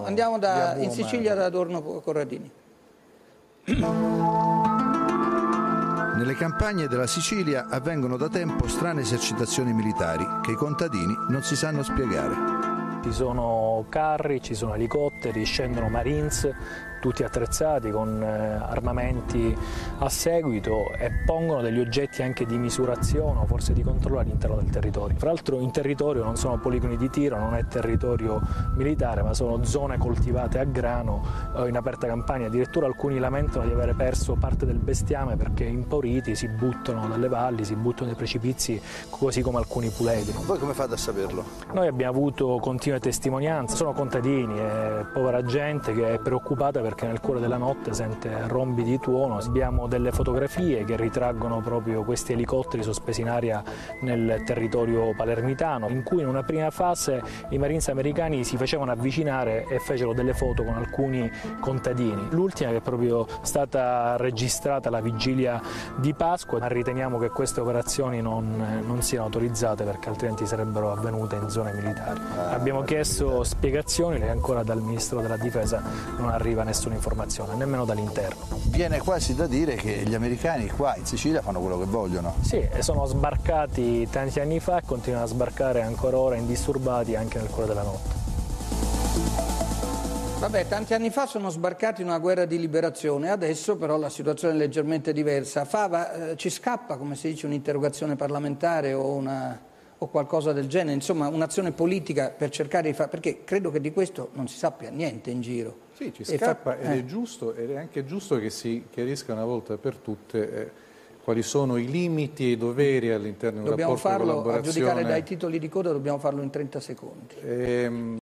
Andiamo da, in Sicilia da Adorno Corradini. Nelle campagne della Sicilia avvengono da tempo strane esercitazioni militari che i contadini non si sanno spiegare. Ci sono carri, ci sono elicotteri, scendono marines, tutti attrezzati con eh, armamenti a seguito e pongono degli oggetti anche di misurazione o forse di controllo all'interno del territorio. Tra l'altro in territorio non sono poligoni di tiro, non è territorio militare, ma sono zone coltivate a grano eh, in aperta campagna. Addirittura alcuni lamentano di avere perso parte del bestiame perché impauriti si buttano dalle valli, si buttano nei precipizi, così come alcuni puledri. Voi come fate a saperlo? Noi abbiamo avuto continue testimonianze, sono contadini e povera gente che è preoccupata per perché nel cuore della notte sente rombi di tuono. Abbiamo delle fotografie che ritraggono proprio questi elicotteri sospesi in aria nel territorio palermitano, in cui in una prima fase i Marines americani si facevano avvicinare e fecero delle foto con alcuni contadini. L'ultima che è proprio stata registrata la vigilia di Pasqua, ma riteniamo che queste operazioni non, non siano autorizzate perché altrimenti sarebbero avvenute in zone militari. Abbiamo chiesto spiegazioni e ancora dal Ministro della Difesa non arriva nessun nessuna informazione, nemmeno dall'interno. Viene quasi da dire che gli americani qua in Sicilia fanno quello che vogliono. Sì, sono sbarcati tanti anni fa e continuano a sbarcare ancora ora indisturbati anche nel cuore della notte. Vabbè, tanti anni fa sono sbarcati in una guerra di liberazione, adesso però la situazione è leggermente diversa. Fava, eh, ci scappa, come si dice, un'interrogazione parlamentare o una o qualcosa del genere, insomma un'azione politica per cercare di fare, perché credo che di questo non si sappia niente in giro. Sì, ci scappa fa... ed, è eh. giusto, ed è anche giusto che si chiarisca una volta per tutte eh, quali sono i limiti e i doveri all'interno di un dobbiamo rapporto farlo, di collaborazione. A giudicare dai titoli di coda dobbiamo farlo in 30 secondi. Ehm,